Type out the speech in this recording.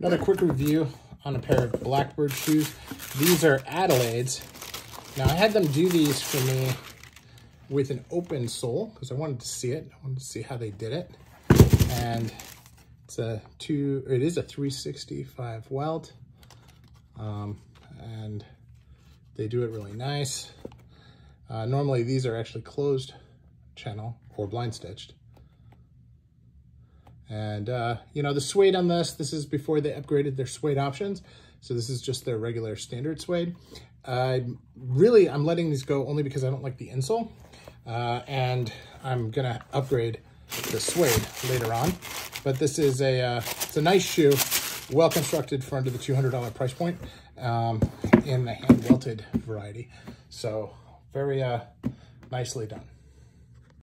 Another quick review on a pair of Blackbird shoes. These are Adelaide's. Now I had them do these for me with an open sole because I wanted to see it. I wanted to see how they did it. And it's a two, it is a 365 welt. Um, and they do it really nice. Uh, normally these are actually closed channel or blind stitched. And, uh, you know, the suede on this, this is before they upgraded their suede options. So this is just their regular standard suede. Uh, really, I'm letting these go only because I don't like the insole. Uh, and I'm to upgrade the suede later on. But this is a, uh, it's a nice shoe, well constructed for under the $200 price point um, in the hand welted variety. So very uh, nicely done.